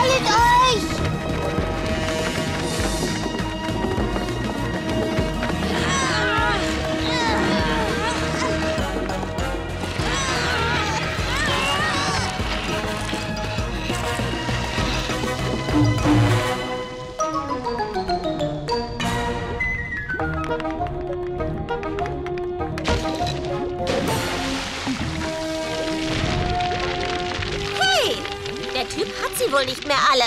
Beeilt euch! Wohl nicht mehr alle.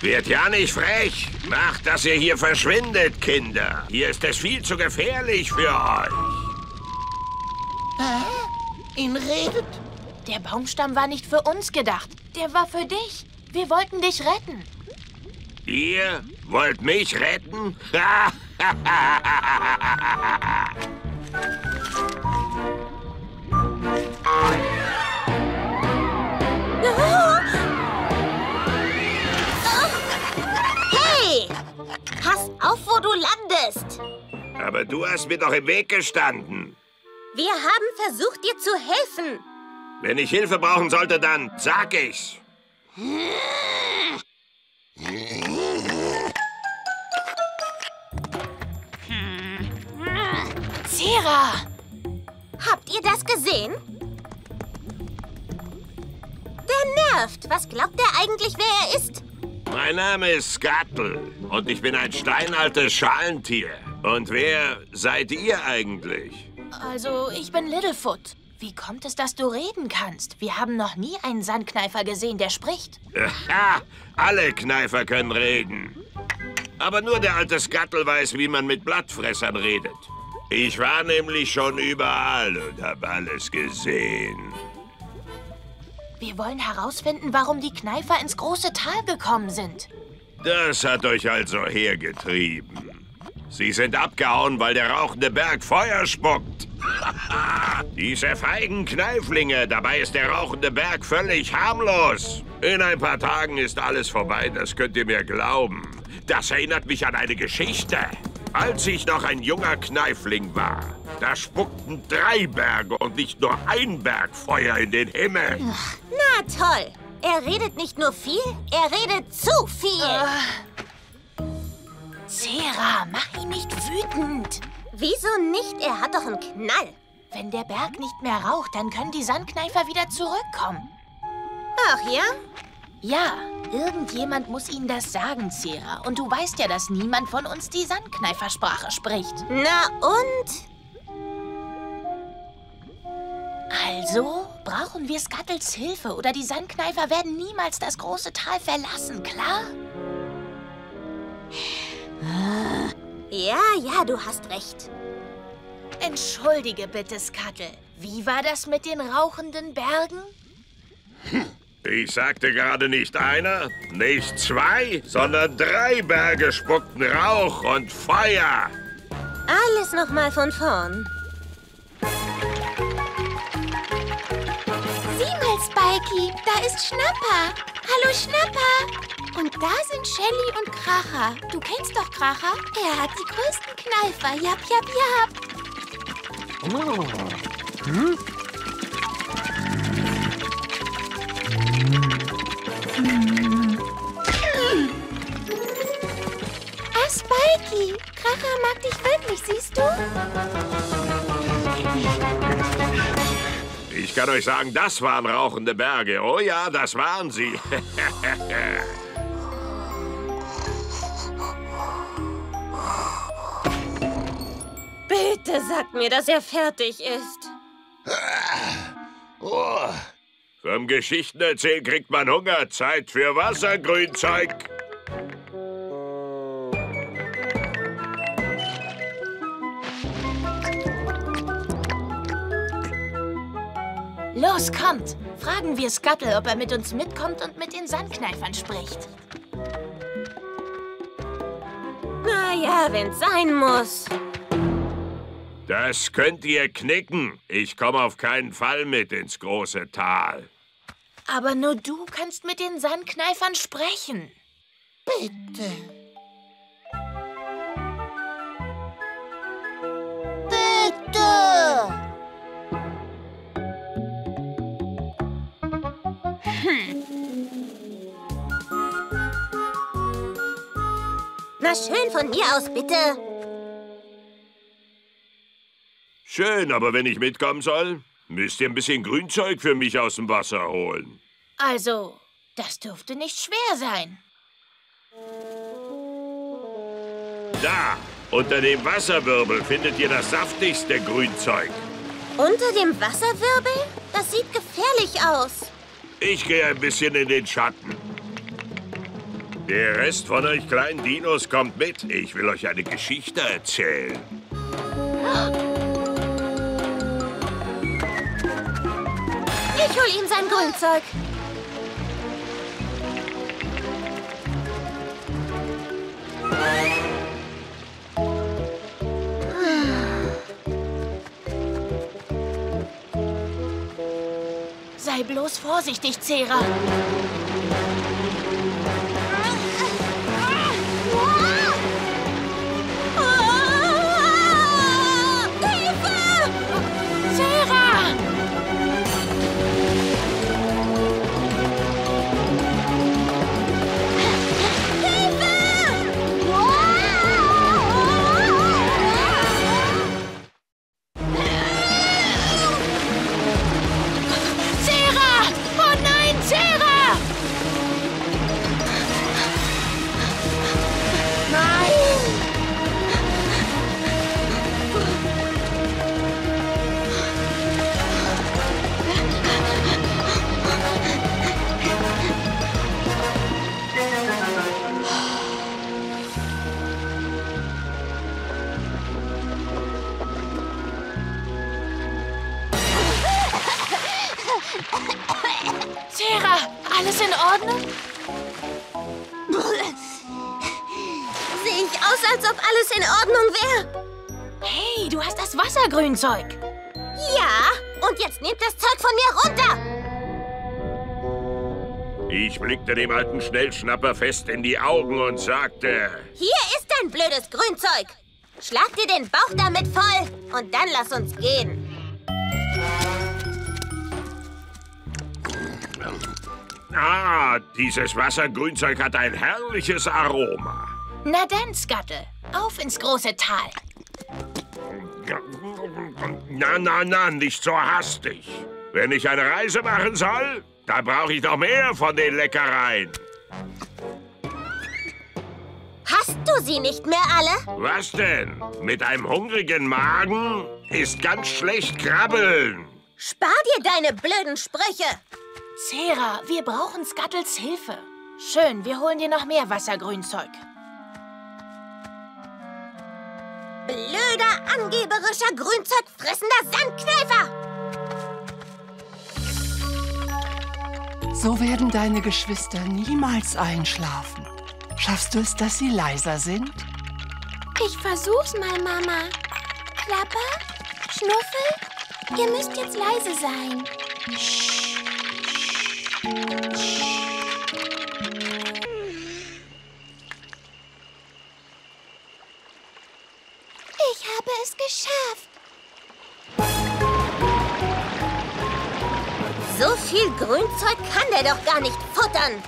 Wird ja nicht frech. Macht, dass ihr hier verschwindet, Kinder. Hier ist es viel zu gefährlich für euch. Ihn redet? Der Baumstamm war nicht für uns gedacht. Der war für dich. Wir wollten dich retten. Ihr wollt mich retten? auf, wo du landest. Aber du hast mir doch im Weg gestanden. Wir haben versucht, dir zu helfen. Wenn ich Hilfe brauchen sollte, dann sag ich's. Zera! Habt ihr das gesehen? Der nervt. Was glaubt er eigentlich, wer er ist? Mein Name ist Skattel und ich bin ein steinaltes Schalentier. Und wer seid ihr eigentlich? Also, ich bin Littlefoot. Wie kommt es, dass du reden kannst? Wir haben noch nie einen Sandkneifer gesehen, der spricht. Aha, alle Kneifer können reden. Aber nur der alte Skattel weiß, wie man mit Blattfressern redet. Ich war nämlich schon überall und habe alles gesehen. Wir wollen herausfinden, warum die Kneifer ins große Tal gekommen sind. Das hat euch also hergetrieben. Sie sind abgehauen, weil der rauchende Berg Feuer spuckt. Diese feigen Kneiflinge, dabei ist der rauchende Berg völlig harmlos. In ein paar Tagen ist alles vorbei, das könnt ihr mir glauben. Das erinnert mich an eine Geschichte. Als ich noch ein junger Kneifling war, da spuckten drei Berge und nicht nur ein Berg Feuer in den Himmel. Na toll. Er redet nicht nur viel, er redet zu viel. Zera, mach ihn nicht wütend. Wieso nicht? Er hat doch einen Knall. Wenn der Berg nicht mehr raucht, dann können die Sandkneifer wieder zurückkommen. Ach ja? Ja, irgendjemand muss ihnen das sagen, Zera. Und du weißt ja, dass niemand von uns die Sandkneifersprache spricht. Na und? Also brauchen wir Skattels Hilfe oder die Sandkneifer werden niemals das große Tal verlassen, klar? Ja, ja, du hast recht. Entschuldige bitte, Skattel. Wie war das mit den rauchenden Bergen? Ich sagte gerade nicht einer, nicht zwei, sondern drei Berge spuckten Rauch und Feuer. Alles noch mal von vorn. Sieh mal, Spikey, da ist Schnapper. Hallo, Schnapper. Und da sind Shelly und Kracher. Du kennst doch Kracher? Er hat die größten Kneifer. Jap, jap, jap. Ah, Spikey. Kracher mag dich wirklich, siehst du? Ich kann euch sagen, das waren rauchende Berge. Oh ja, das waren sie. Bitte sag mir, dass er fertig ist. Vom Geschichtenerzählen kriegt man Hunger. Zeit für Wassergrünzeug. Los, kommt! Fragen wir Skattel, ob er mit uns mitkommt und mit den Sandkneifern spricht. Na ja, wenn's sein muss. Das könnt ihr knicken. Ich komme auf keinen Fall mit ins große Tal. Aber nur du kannst mit den Sandkneifern sprechen. Bitte. Schön von mir aus, bitte. Schön, aber wenn ich mitkommen soll, müsst ihr ein bisschen Grünzeug für mich aus dem Wasser holen. Also, das dürfte nicht schwer sein. Da, unter dem Wasserwirbel findet ihr das saftigste Grünzeug. Unter dem Wasserwirbel? Das sieht gefährlich aus. Ich gehe ein bisschen in den Schatten. Der Rest von euch kleinen Dinos kommt mit. Ich will euch eine Geschichte erzählen. Ich hol ihm sein Grünzeug. Sei bloß vorsichtig, Zera. Alles in Ordnung? Sehe ich aus, als ob alles in Ordnung wäre? Hey, du hast das Wassergrünzeug. Ja, und jetzt nehmt das Zeug von mir runter. Ich blickte dem alten Schnellschnapper fest in die Augen und sagte... Hier ist dein blödes Grünzeug. Schlag dir den Bauch damit voll und dann lass uns gehen. Ah, dieses Wassergrünzeug hat ein herrliches Aroma. Na dann, Skattel, auf ins große Tal. Na, na, na, nicht so hastig. Wenn ich eine Reise machen soll, dann brauche ich noch mehr von den Leckereien. Hast du sie nicht mehr alle? Was denn? Mit einem hungrigen Magen ist ganz schlecht krabbeln. Spar dir deine blöden Sprüche. Zera, wir brauchen Skattels Hilfe. Schön, wir holen dir noch mehr Wassergrünzeug. Blöder, angeberischer, Grünzeugfressender Sandkneifer! So werden deine Geschwister niemals einschlafen. Schaffst du es, dass sie leiser sind? Ich versuch's mal, Mama. Klapper, Schnuffel, ihr müsst jetzt leise sein. Ich Grünzeug kann der doch gar nicht futtern.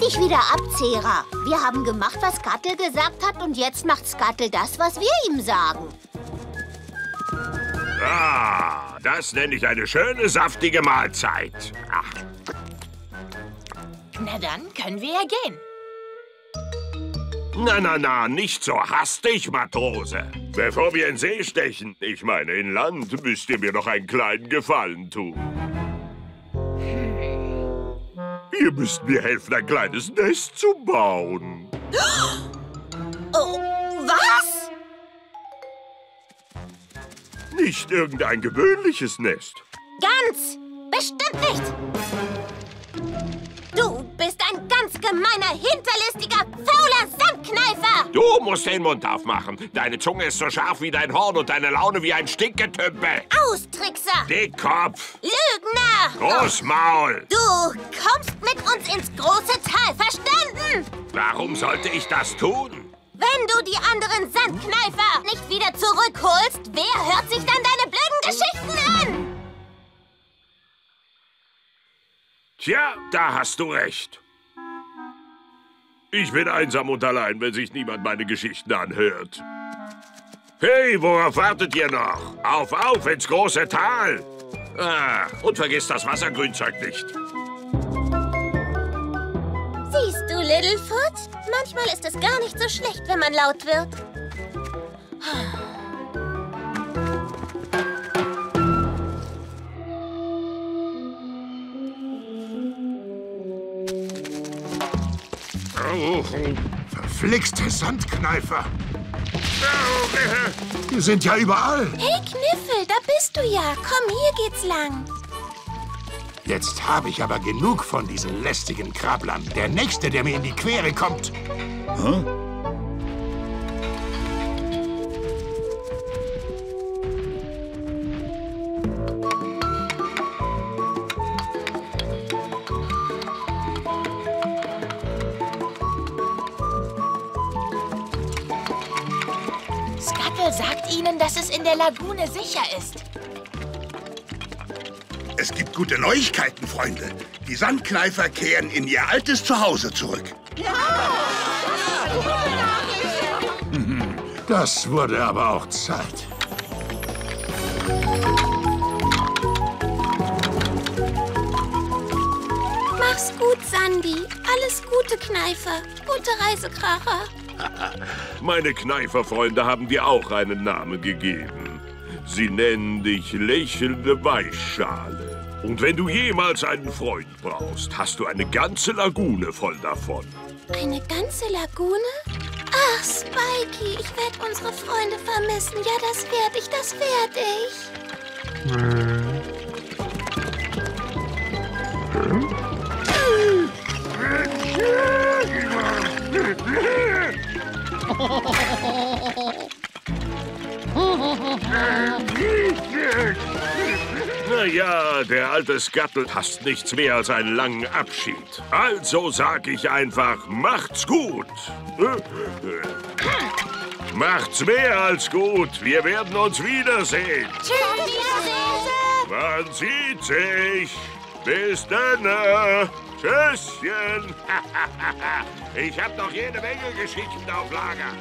Dich wieder ab, Zera. Wir haben gemacht, was Skattel gesagt hat und jetzt macht Skattel das, was wir ihm sagen. Ah, das nenne ich eine schöne, saftige Mahlzeit. Ach, Na dann können wir ja gehen. Na, na, na, nicht so hastig, Matrose. Bevor wir in See stechen, ich meine in Land, müsst ihr mir noch einen kleinen Gefallen tun. Ihr müsst mir helfen, ein kleines Nest zu bauen. Oh, was? Nicht irgendein gewöhnliches Nest. Ganz bestimmt nicht. Du bist ein ganz gemeiner, hinterlistiger, fauler Sandkneifer. Du musst den Mund aufmachen. Deine Zunge ist so scharf wie dein Horn und deine Laune wie ein Stinkgetümpe. Austrickser, Dickkopf, Lügner. Großmaul. Du kommst mit uns ins große Tal, verstanden? Warum sollte ich das tun? Wenn du die anderen Sandkneifer nicht wieder zurückholst, wer hört sich dann deine blöden Geschichten an? Tja, da hast du recht. Ich bin einsam und allein, wenn sich niemand meine Geschichten anhört. Hey, worauf wartet ihr noch? Auf, auf, ins große Tal! Ah, und vergiss das Wassergrünzeug nicht. Siehst du, Littlefoot? Manchmal ist es gar nicht so schlecht, wenn man laut wird. Verflixte Sandkneifer. Die sind ja überall. Hey, Kniffel, da bist du ja. Komm, hier geht's lang. Jetzt habe ich aber genug von diesen lästigen Krablern. Der Nächste, der mir in die Quere kommt. Scuttle sagt ihnen, dass es in der Lagune sicher ist. Es gibt gute Neuigkeiten, Freunde. Die Sandkneifer kehren in ihr altes Zuhause zurück. Das wurde aber auch Zeit. Mach's gut, Sandy. Alles Gute, Kneifer. Gute Reise, Kracher. Meine Kneiferfreunde haben dir auch einen Namen gegeben. Sie nennen dich lächelnde Weichschale. Und wenn du jemals einen Freund brauchst, hast du eine ganze Lagune voll davon. Eine ganze Lagune? Ach, Spikey, ich werde unsere Freunde vermissen. Ja, das werde ich, das werde ich. Naja, der alte Scuttle hasst nichts mehr als einen langen Abschied. Also sag ich einfach, macht's gut. Macht's mehr als gut. Wir werden uns wiedersehen. Man sieht sich. Bis dann. Tschüsschen. ich hab noch jede Menge Geschichten auf Lager.